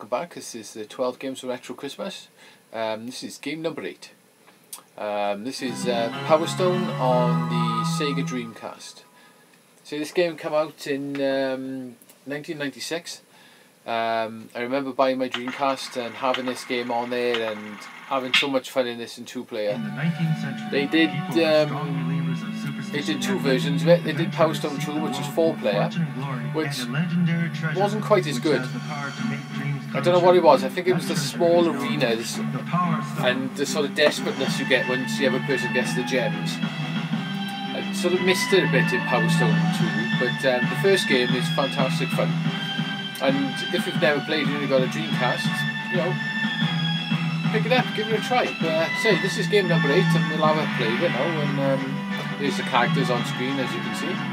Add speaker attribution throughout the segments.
Speaker 1: welcome back. This is the 12 Games of Retro Christmas. Um, this is game number 8. Um, this is uh, Power Stone on the Sega Dreamcast. So this game came out in um, 1996. Um, I remember buying my Dreamcast and having this game on there and having so much fun in this in two player.
Speaker 2: In the
Speaker 1: They did,
Speaker 2: people were strong
Speaker 1: um,
Speaker 2: believers of superstition
Speaker 1: They did two versions of it. They did Power Stone 2, which is four player.
Speaker 2: fortune and glory,
Speaker 1: which
Speaker 2: and a legendary treasure
Speaker 1: wasn't quite as good. I don't know what it was. I think it was the small
Speaker 2: it
Speaker 1: arenas and the sort of desperateness you get once the other person gets the gems. I sort of missed it a bit in Power Stone 2, but um, the first game is fantastic fun. And if you've never played and you've got a Dreamcast, you know, pick it up, give it a try. But uh, say, this is game number 8 and we'll have a play of it now. And um, there's the characters on screen as you can see.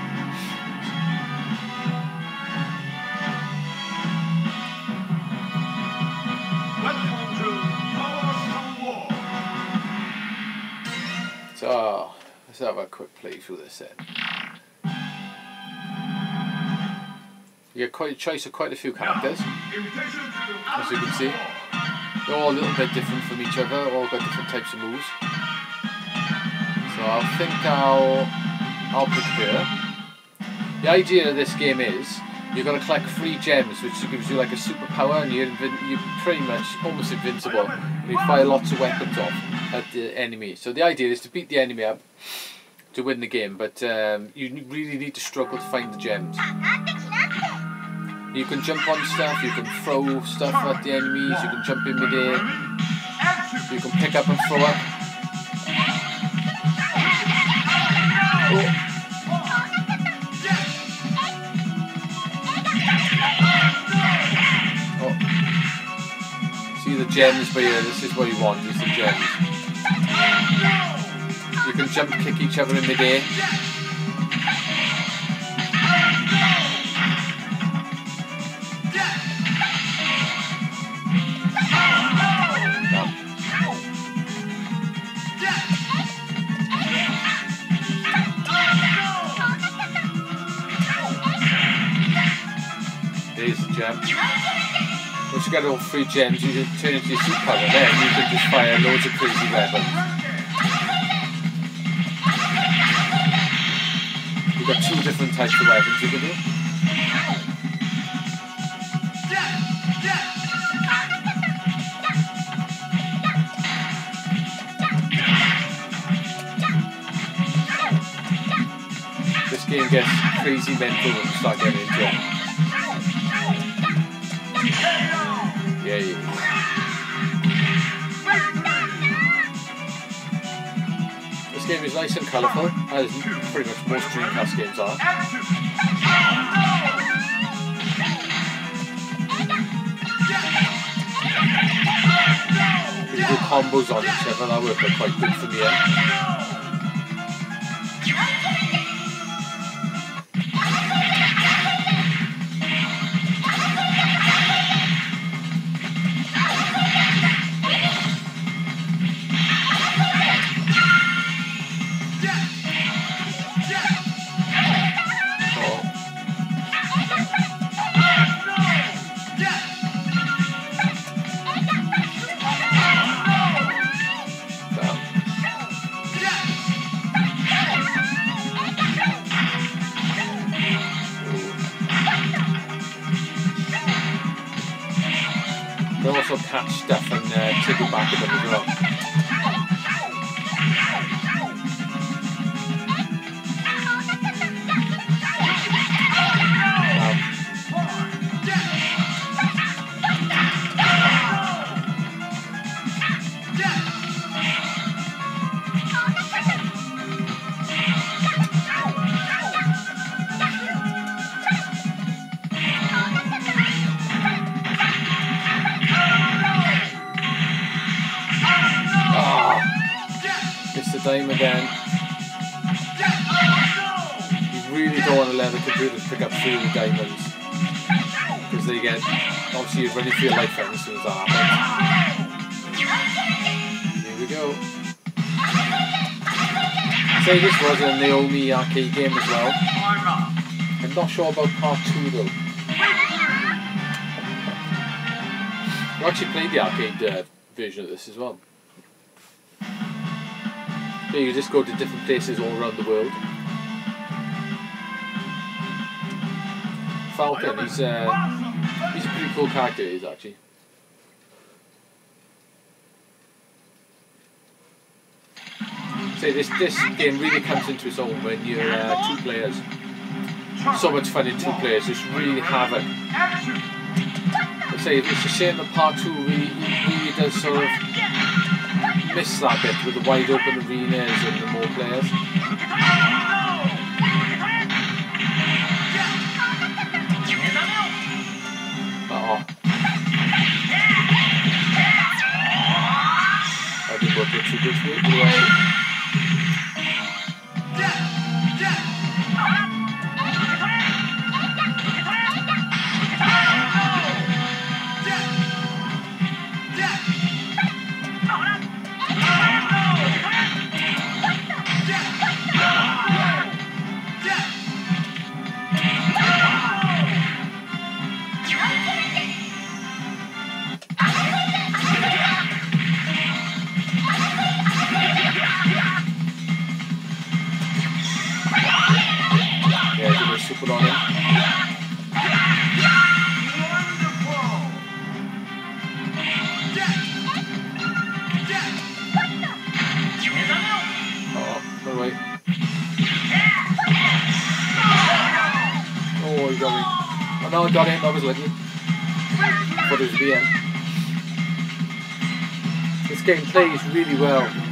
Speaker 1: Let's have a quick play through this then. You get quite a choice of quite a few characters. As you can see. They're all a little bit different from each other, all got different types of moves. So I think I'll I'll put here. The idea of this game is you're going to collect three gems, which gives you like a superpower, and you're you're pretty much almost invincible. You fire lots of weapons off at the enemy. So the idea is to beat the enemy up to win the game, but um, you really need to struggle to find the gems. You can jump on stuff, you can throw stuff at the enemies, you can jump in midair, you can pick up and throw up. Oh. See the gems by here, this is what you want, is the gems. Can jump kick each other in midair. There's the gem. Once you get all three gems, you can turn into your superpower, and you can just fire loads of crazy weapons. You've got two different types of weapons you can do. This game gets crazy mental when you start getting into it. Yeah, yeah. Game is nice and colourful, as pretty much most Dreamcast games are. You do combos on each other, that worked out quite good for me. eh? Catch stuff and uh, take it back at them as well. Computers pick up through the diamonds. Because they get, obviously you're running for your life as soon as that happens. Here we go. Say this was a Naomi arcade game as well.
Speaker 3: I'm
Speaker 1: not sure about part two though. I actually played the arcade uh, version of this as well. Yeah, you just go to different places all around the world. Falcon, he's uh, he's a pretty cool character, He's actually. Say this this game really comes into its own when you're uh, two players. So much fun in two players, It's really havoc. I say it's a shame that part two really, really does sort of miss that bit with the wide open arenas and the more players. I didn't work out too Oh, no, I got him. I was lucky. But it was the end. This game plays really well.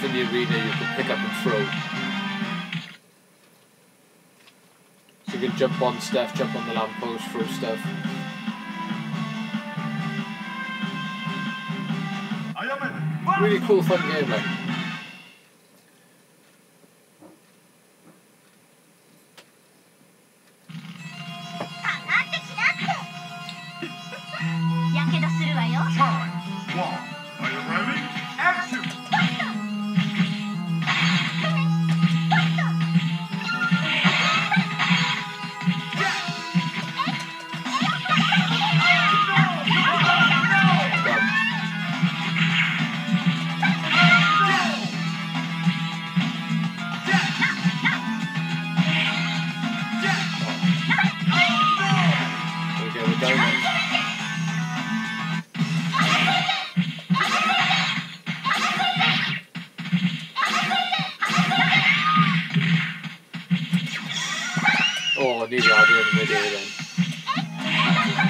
Speaker 1: Stuff in the arena you can pick up and throw. So you can jump on stuff, jump on the lamppost, throw stuff.
Speaker 3: I am in.
Speaker 1: Really cool, fun game, like. Oh, I nearly had it in the middle then.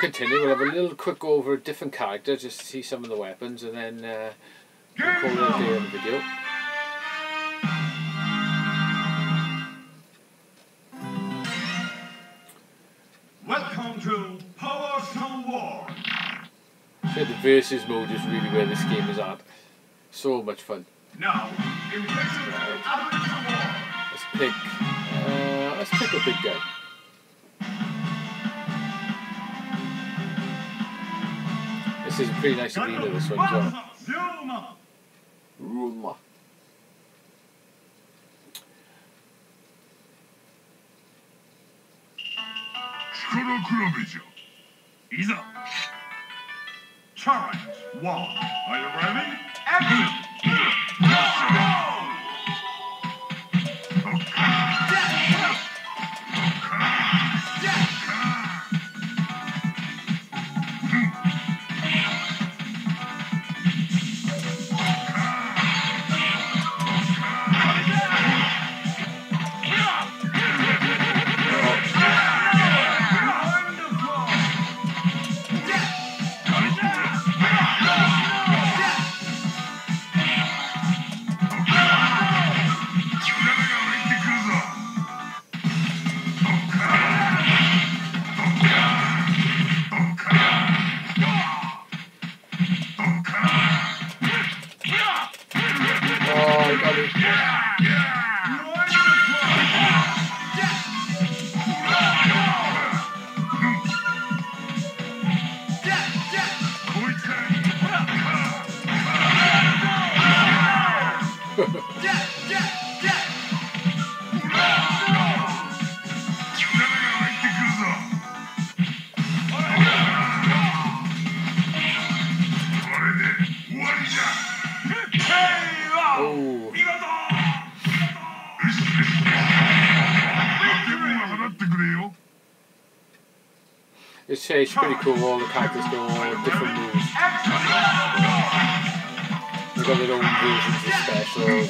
Speaker 1: Continue. We'll have a little quick go over a different character just to see some of the weapons and then uh, we'll call it a day
Speaker 3: on!
Speaker 1: the video.
Speaker 3: Welcome to Power Stone War.
Speaker 1: So the versus mode is really where this game is at. So much fun.
Speaker 3: Now, in case of elements of war,
Speaker 1: Let's pick. Uh, let's pick a big guy. Is a pretty nice arena. This one as well.
Speaker 3: Zuma.
Speaker 1: Room.
Speaker 3: Challenge one. Are you ready? Action!
Speaker 1: This shade's pretty cool. All the characters do all different moves. They've got their own versions of specials.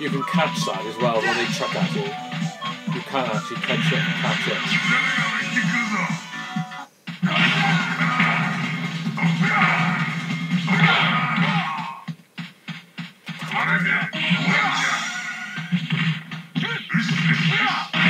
Speaker 1: You can catch that as well when they chuck at you. You can actually catch it. Catch it. Probably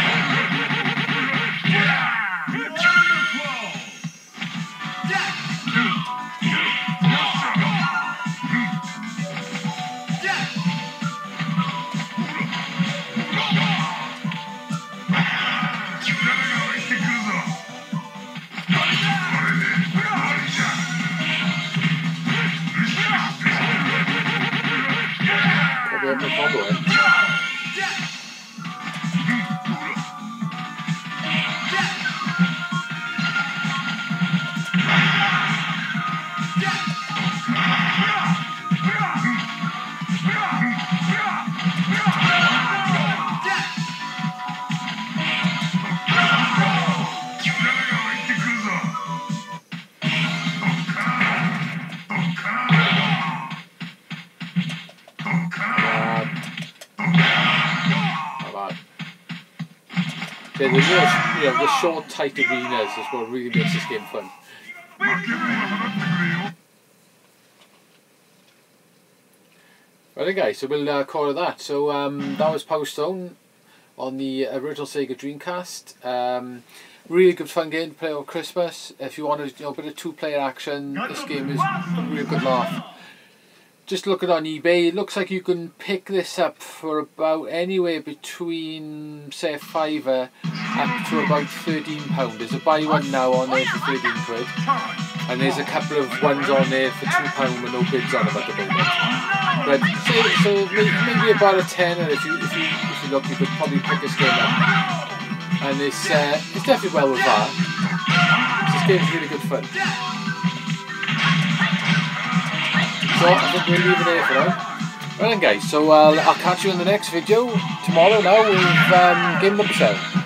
Speaker 1: short, tight arenas is what really makes this game fun. Right, okay, so we'll uh, call it that. So um, that was Power Stone on the original Sega Dreamcast. Um, really good fun game to play on Christmas. If you want a you know, bit of two-player action, this game is a good laugh. Just looking on eBay, it looks like you can pick this up for about anywhere between, say, fiver up to about £13. There's a buy one now on there for 13 quid. And there's a couple of ones on there for £2 with no bids on them at the moment. But so, so maybe about a tenner if you if you if you look, you could probably pick this game up. And it's uh, it's definitely well worth that. This game's really good fun. So I think we'll leave it there for now. Right then guys, so uh, I'll catch you in the next video tomorrow now with um, game number 7.